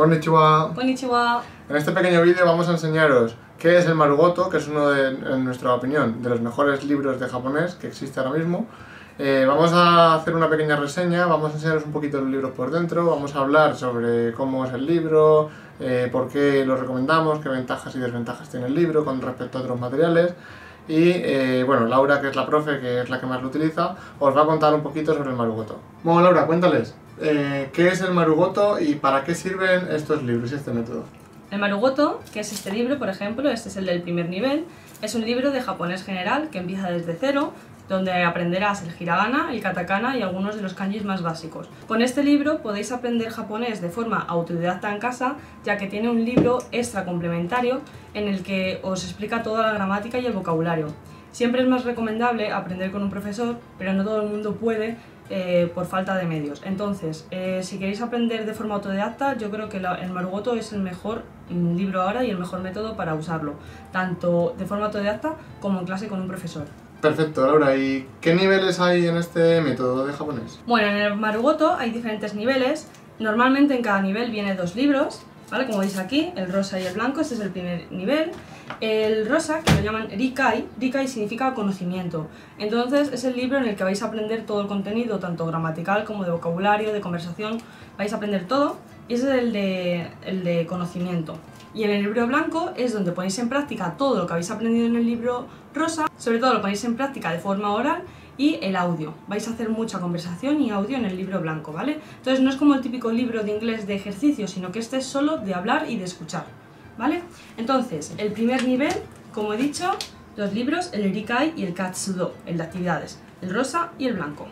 Konnichiwa. Konnichiwa. En este pequeño vídeo vamos a enseñaros qué es el Marugoto, que es uno de, en nuestra opinión, de los mejores libros de japonés que existe ahora mismo. Eh, vamos a hacer una pequeña reseña, vamos a enseñaros un poquito los libros por dentro, vamos a hablar sobre cómo es el libro, eh, por qué lo recomendamos, qué ventajas y desventajas tiene el libro con respecto a otros materiales. Y eh, bueno, Laura, que es la profe, que es la que más lo utiliza, os va a contar un poquito sobre el Marugoto. Bueno, Laura, cuéntales, ¿qué es el Marugoto y para qué sirven estos libros y este método? El Marugoto, que es este libro, por ejemplo, este es el del primer nivel, es un libro de japonés general que empieza desde cero, donde aprenderás el hiragana, el katakana y algunos de los kanjis más básicos. Con este libro podéis aprender japonés de forma autodidacta en casa, ya que tiene un libro extra complementario en el que os explica toda la gramática y el vocabulario. Siempre es más recomendable aprender con un profesor, pero no todo el mundo puede eh, por falta de medios. Entonces, eh, si queréis aprender de forma autodidacta, yo creo que el Marugoto es el mejor libro ahora y el mejor método para usarlo, tanto de forma autodidacta como en clase con un profesor. Perfecto, Laura. ¿Y qué niveles hay en este método de japonés? Bueno, en el Marugoto hay diferentes niveles. Normalmente en cada nivel viene dos libros, ¿vale? Como veis aquí, el rosa y el blanco, este es el primer nivel. El rosa, que lo llaman Rikai, Rikai significa conocimiento. Entonces es el libro en el que vais a aprender todo el contenido, tanto gramatical como de vocabulario, de conversación, vais a aprender todo. Y ese es el de, el de conocimiento. Y en el libro blanco es donde ponéis en práctica todo lo que habéis aprendido en el libro rosa, sobre todo lo ponéis en práctica de forma oral y el audio. Vais a hacer mucha conversación y audio en el libro blanco, ¿vale? Entonces no es como el típico libro de inglés de ejercicio, sino que este es solo de hablar y de escuchar. ¿vale? Entonces, el primer nivel, como he dicho, los libros, el Erikai y el Katsudo, el de actividades, el rosa y el blanco.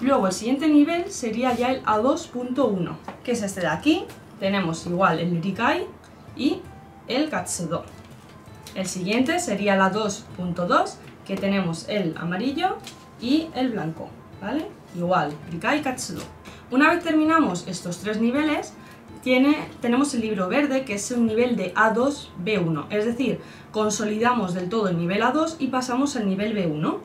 Luego, el siguiente nivel sería ya el A2.1, que es este de aquí. Tenemos igual el Erikai y el Katsudo. El siguiente sería el A2.2, que tenemos el amarillo y el blanco, ¿vale? Igual, Erikai y Katsudo. Una vez terminamos estos tres niveles, tenemos el libro verde, que es un nivel de A2, B1. Es decir, consolidamos del todo el nivel A2 y pasamos al nivel B1.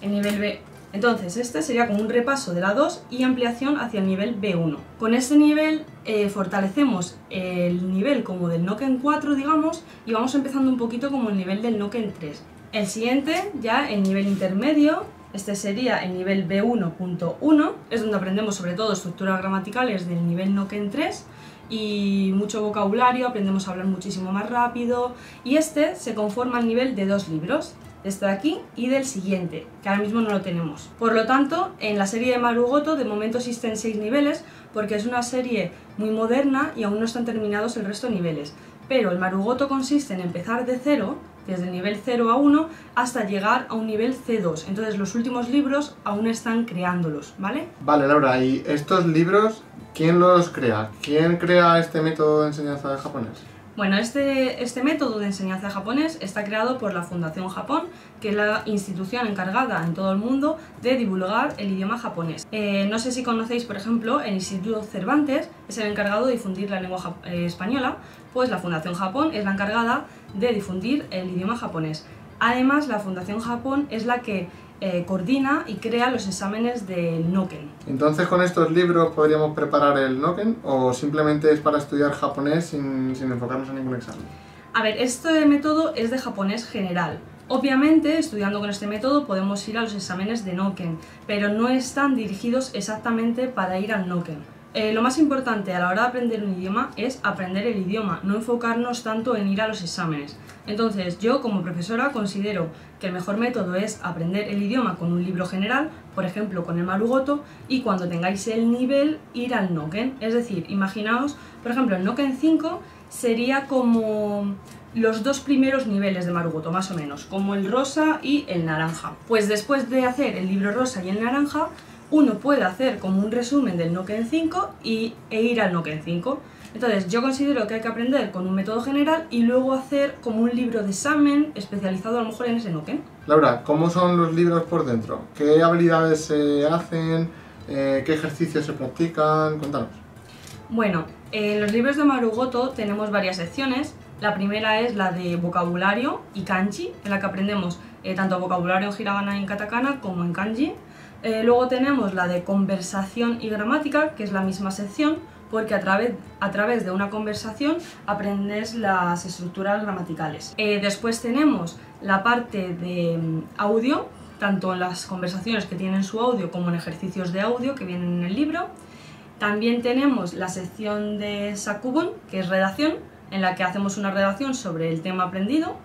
El nivel B... Entonces, este sería como un repaso del A2 y ampliación hacia el nivel B1. Con este nivel eh, fortalecemos el nivel como del Noken 4, digamos, y vamos empezando un poquito como el nivel del Noken 3. El siguiente, ya el nivel intermedio, este sería el nivel B1.1, es donde aprendemos sobre todo estructuras gramaticales del nivel Noken 3 y mucho vocabulario, aprendemos a hablar muchísimo más rápido y este se conforma al nivel de dos libros, este de aquí y del siguiente, que ahora mismo no lo tenemos. Por lo tanto, en la serie de Marugoto de momento existen seis niveles porque es una serie muy moderna y aún no están terminados el resto de niveles. Pero el Marugoto consiste en empezar de cero, desde el nivel 0 a 1, hasta llegar a un nivel C2. Entonces los últimos libros aún están creándolos, ¿vale? Vale, Laura, ¿y estos libros quién los crea? ¿Quién crea este método de enseñanza de japonés? Bueno, este, este método de enseñanza japonés está creado por la Fundación Japón, que es la institución encargada en todo el mundo de divulgar el idioma japonés. Eh, no sé si conocéis, por ejemplo, el Instituto Cervantes es el encargado de difundir la lengua eh, española, pues la Fundación Japón es la encargada de difundir el idioma japonés. Además, la Fundación Japón es la que eh, coordina y crea los exámenes del Noken. Entonces, ¿con estos libros podríamos preparar el Noken o simplemente es para estudiar japonés sin, sin enfocarnos en ningún examen? A ver, este método es de japonés general. Obviamente, estudiando con este método podemos ir a los exámenes de Noken, pero no están dirigidos exactamente para ir al Noken. Eh, lo más importante a la hora de aprender un idioma es aprender el idioma, no enfocarnos tanto en ir a los exámenes. Entonces, yo como profesora considero que el mejor método es aprender el idioma con un libro general, por ejemplo con el Marugoto, y cuando tengáis el nivel, ir al Noken. Es decir, imaginaos, por ejemplo, el Noken 5 sería como los dos primeros niveles de Marugoto, más o menos, como el rosa y el naranja. Pues después de hacer el libro rosa y el naranja, uno puede hacer como un resumen del Noken 5 y, e ir al Noken 5. Entonces yo considero que hay que aprender con un método general y luego hacer como un libro de examen especializado a lo mejor en ese Noken. Laura, ¿cómo son los libros por dentro? ¿Qué habilidades se hacen? Eh, ¿Qué ejercicios se practican? Cuéntanos. Bueno, en los libros de Marugoto tenemos varias secciones. La primera es la de vocabulario y kanji, en la que aprendemos eh, tanto vocabulario en hiragana y en katakana como en kanji. Eh, luego tenemos la de conversación y gramática, que es la misma sección, porque a través, a través de una conversación aprendes las estructuras gramaticales. Eh, después tenemos la parte de mm, audio, tanto en las conversaciones que tienen su audio como en ejercicios de audio que vienen en el libro. También tenemos la sección de Sakubun, que es redacción, en la que hacemos una redacción sobre el tema aprendido.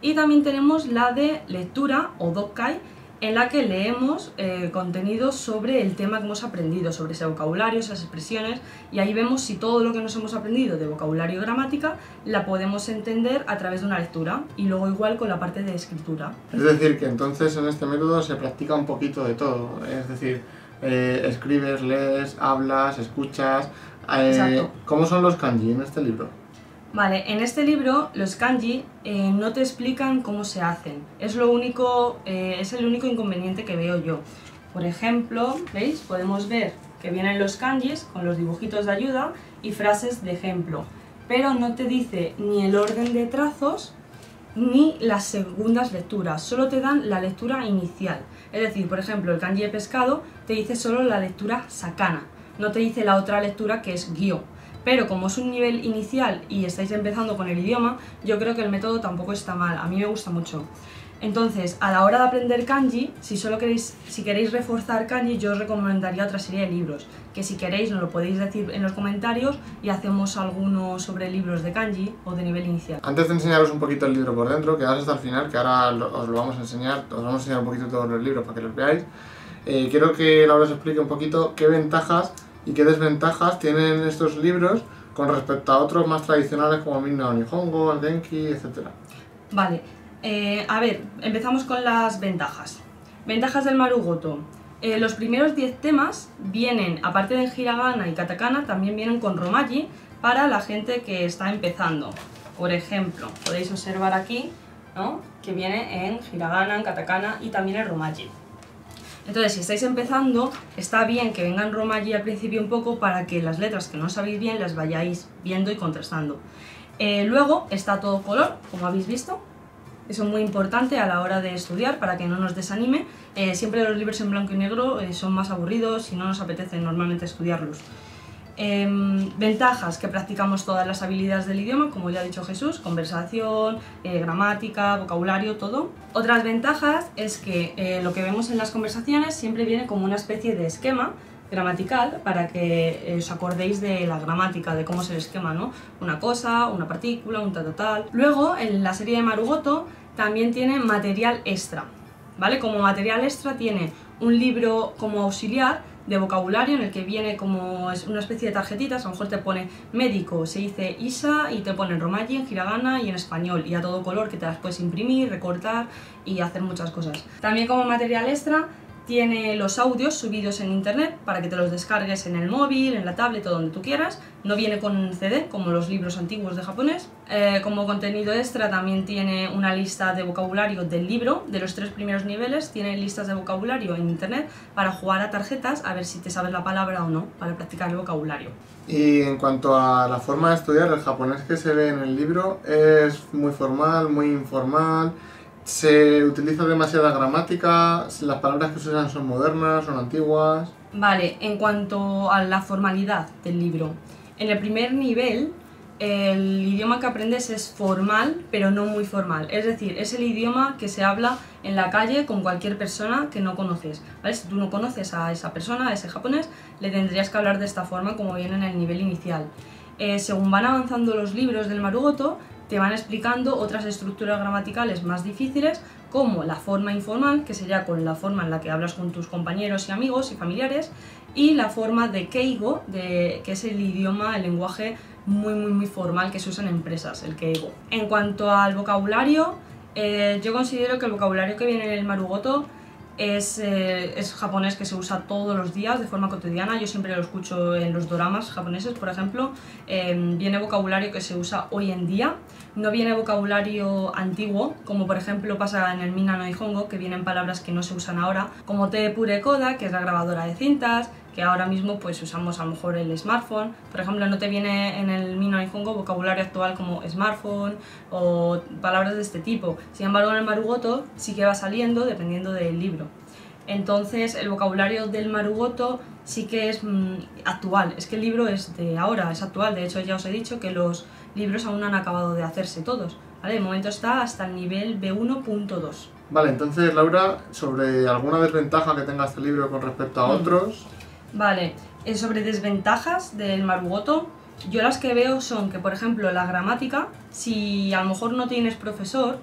Y también tenemos la de lectura o Dokkai, en la que leemos eh, contenido sobre el tema que hemos aprendido, sobre ese vocabulario, esas expresiones, y ahí vemos si todo lo que nos hemos aprendido de vocabulario y gramática la podemos entender a través de una lectura, y luego igual con la parte de escritura. Es decir, que entonces en este método se practica un poquito de todo, es decir, eh, escribes, lees, hablas, escuchas. Eh, ¿Cómo son los kanji en este libro? Vale, en este libro los kanji eh, no te explican cómo se hacen. Es, lo único, eh, es el único inconveniente que veo yo. Por ejemplo, ¿veis? Podemos ver que vienen los kanjis con los dibujitos de ayuda y frases de ejemplo. Pero no te dice ni el orden de trazos ni las segundas lecturas, solo te dan la lectura inicial. Es decir, por ejemplo, el kanji de pescado te dice solo la lectura sakana, no te dice la otra lectura que es gyo pero como es un nivel inicial y estáis empezando con el idioma, yo creo que el método tampoco está mal, a mí me gusta mucho. Entonces, a la hora de aprender kanji, si solo queréis, si queréis reforzar kanji, yo os recomendaría otra serie de libros, que si queréis nos lo podéis decir en los comentarios y hacemos algunos sobre libros de kanji o de nivel inicial. Antes de enseñaros un poquito el libro por dentro, quedaos hasta el final, que ahora os lo vamos a enseñar, os vamos a enseñar un poquito todos los libros para que los veáis. Eh, quiero que Laura os explique un poquito qué ventajas y qué desventajas tienen estos libros con respecto a otros más tradicionales como Minna Nihongo, el Genki, etc. Vale, eh, a ver, empezamos con las ventajas. Ventajas del Marugoto. Eh, los primeros 10 temas vienen, aparte de hiragana y katakana, también vienen con romaji para la gente que está empezando. Por ejemplo, podéis observar aquí ¿no? que viene en hiragana, en katakana y también en romaji. Entonces, si estáis empezando, está bien que vengan romaji al principio un poco para que las letras que no sabéis bien las vayáis viendo y contrastando. Eh, luego está todo color, como habéis visto. Eso es muy importante a la hora de estudiar para que no nos desanime. Eh, siempre los libros en blanco y negro eh, son más aburridos y no nos apetece normalmente estudiarlos. Em, ventajas, que practicamos todas las habilidades del idioma, como ya ha dicho Jesús, conversación, eh, gramática, vocabulario, todo. Otras ventajas es que eh, lo que vemos en las conversaciones siempre viene como una especie de esquema gramatical para que eh, os acordéis de la gramática, de cómo es el esquema, ¿no? Una cosa, una partícula, un tal, tal. Luego, en la serie de Marugoto también tiene material extra, ¿vale? Como material extra tiene un libro como auxiliar de vocabulario en el que viene como una especie de tarjetitas, a lo mejor te pone médico, se dice Isa y te pone en romaji, en hiragana y en español y a todo color que te las puedes imprimir, recortar y hacer muchas cosas. También como material extra tiene los audios subidos en internet para que te los descargues en el móvil, en la tablet o donde tú quieras. No viene con CD como los libros antiguos de japonés. Eh, como contenido extra también tiene una lista de vocabulario del libro, de los tres primeros niveles. Tiene listas de vocabulario en internet para jugar a tarjetas a ver si te sabes la palabra o no, para practicar el vocabulario. Y en cuanto a la forma de estudiar, el japonés que se ve en el libro es muy formal, muy informal se utiliza demasiada gramática, las palabras que se usan son modernas, son antiguas. Vale, en cuanto a la formalidad del libro, en el primer nivel el idioma que aprendes es formal, pero no muy formal. Es decir, es el idioma que se habla en la calle con cualquier persona que no conoces. ¿vale? Si tú no conoces a esa persona, a ese japonés, le tendrías que hablar de esta forma como viene en el nivel inicial. Eh, según van avanzando los libros del Marugoto, te van explicando otras estructuras gramaticales más difíciles, como la forma informal, que sería con la forma en la que hablas con tus compañeros y amigos y familiares, y la forma de Keigo, de, que es el idioma, el lenguaje muy, muy, muy formal que se usa en empresas, el Keigo. En cuanto al vocabulario, eh, yo considero que el vocabulario que viene en el Marugoto es, eh, es, japonés que se usa todos los días de forma cotidiana. Yo siempre lo escucho en los doramas japoneses, por ejemplo. Em, viene vocabulario que se usa hoy en día. No viene vocabulario antiguo, como por ejemplo pasa en el Mina no Nihongo, que vienen palabras que no se usan ahora, como te pure koda, que es la grabadora de cintas, que ahora mismo pues usamos a lo mejor el smartphone. Por ejemplo, no te viene en el Mino Nihongo vocabulario actual como smartphone o palabras de este tipo. Sin embargo, en el Marugoto sí que va saliendo dependiendo del libro. Entonces el vocabulario del Marugoto sí que es mm, actual. Es que el libro es de ahora, es actual. De hecho ya os he dicho que los libros aún no han acabado de hacerse todos. ¿vale? De momento está hasta el nivel B1.2. Vale, entonces Laura, sobre alguna desventaja que tenga este libro con respecto a Mm. Vale, sobre desventajas del Marugoto, yo las que veo son que, por ejemplo, la gramática, si a lo mejor no tienes profesor,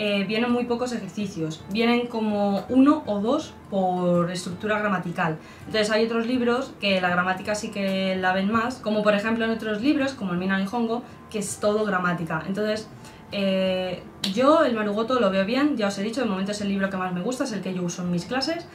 eh, vienen muy pocos ejercicios. Vienen como uno o dos por estructura gramatical. Entonces hay otros libros que la gramática sí que la ven más, como por ejemplo en otros libros, como el Mina Nihongo, que es todo gramática. Entonces, eh, yo el Marugoto lo veo bien, ya os he dicho, de momento es el libro que más me gusta, es el que yo uso en mis clases.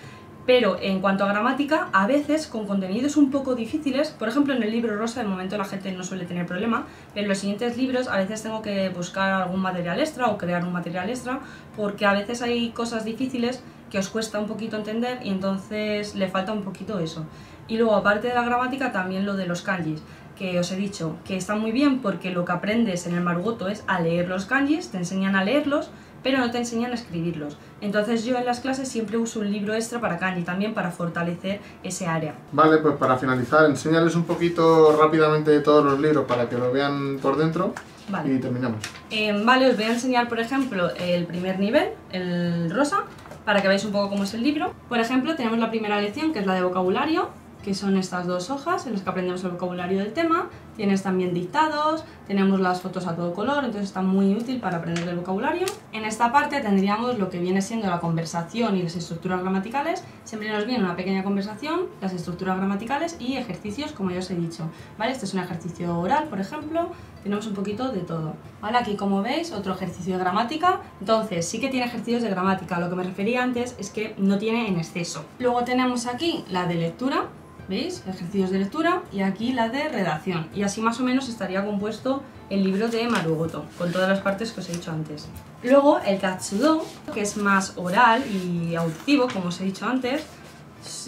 Pero en cuanto a gramática, a veces con contenidos un poco difíciles, por ejemplo en el libro rosa de momento la gente no suele tener problema, pero en los siguientes libros a veces tengo que buscar algún material extra o crear un material extra, porque a veces hay cosas difíciles que os cuesta un poquito entender y entonces le falta un poquito eso. Y luego aparte de la gramática también lo de los kanjis, que os he dicho que está muy bien porque lo que aprendes en el Marugoto es a leer los kanjis, te enseñan a leerlos, pero no te enseñan a escribirlos. Entonces yo en las clases siempre uso un libro extra para kanji también para fortalecer ese área. Vale, pues para finalizar, enséñales un poquito rápidamente todos los libros para que lo vean por dentro Vale. y terminamos. Eh, vale, os voy a enseñar, por ejemplo, el primer nivel, el rosa, para que veáis un poco cómo es el libro. Por ejemplo, tenemos la primera lección, que es la de vocabulario, que son estas dos hojas en las que aprendemos el vocabulario del tema. Tienes también dictados, tenemos las fotos a todo color, entonces está muy útil para aprender el vocabulario. En esta parte tendríamos lo que viene siendo la conversación y las estructuras gramaticales. Siempre nos viene una pequeña conversación, las estructuras gramaticales y ejercicios, como ya os he dicho. ¿Vale? Este es un ejercicio oral, por ejemplo. Tenemos un poquito de todo. ¿Vale? Aquí, como veis, otro ejercicio de gramática. Entonces, sí que tiene ejercicios de gramática. Lo que me refería antes es que no tiene en exceso. Luego tenemos aquí la de lectura, ¿Veis? Ejercicios de lectura y aquí la de redacción. Y así más o menos estaría compuesto el libro de Marugoto, con todas las partes que os he dicho antes. Luego el Katsudo, que es más oral y auditivo, como os he dicho antes.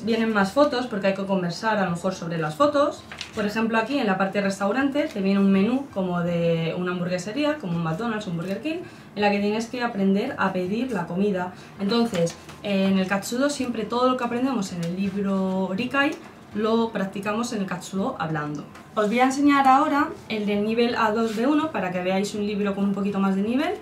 Vienen más fotos porque hay que conversar a lo mejor sobre las fotos. Por ejemplo, aquí en la parte de restaurante te viene un menú como de una hamburguesería, como un McDonald's, un Burger King, en la que tienes que aprender a pedir la comida. Entonces, en el Katsudo siempre todo lo que aprendemos en el libro Rikai lo practicamos en el Katsudo hablando. Os voy a enseñar ahora el del nivel A2B1 para que veáis un libro con un poquito más de nivel.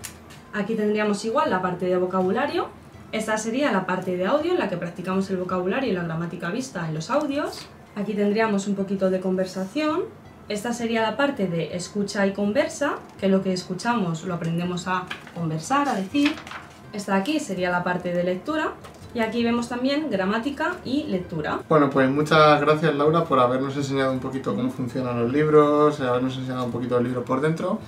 Aquí tendríamos igual la parte de vocabulario. Esta sería la parte de audio en la que practicamos el vocabulario y la gramática vista en los audios. Aquí tendríamos un poquito de conversación. Esta sería la parte de escucha y conversa, que lo que escuchamos lo aprendemos a conversar, a decir. Esta de aquí sería la parte de lectura. Y aquí vemos también gramática y lectura. Bueno, pues muchas gracias Laura por habernos enseñado un poquito cómo funcionan los libros, habernos enseñado un poquito el libro por dentro.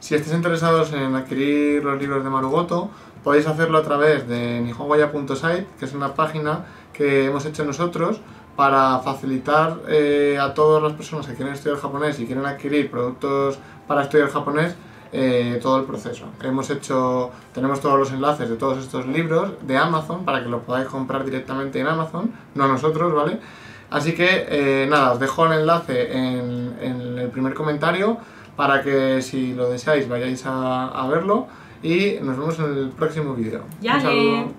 Si estáis interesados en adquirir los libros de Marugoto, podéis hacerlo a través de nihongoya.site, que es una página que hemos hecho nosotros para facilitar eh, a todas las personas que quieren estudiar japonés y quieren adquirir productos para estudiar japonés eh, todo el proceso. Hemos hecho, tenemos todos los enlaces de todos estos libros de Amazon para que lo podáis comprar directamente en Amazon, no nosotros, ¿vale? Así que eh, nada, os dejo el enlace en, en el primer comentario para que si lo deseáis vayáis a, a verlo y nos vemos en el próximo vídeo. Ya Un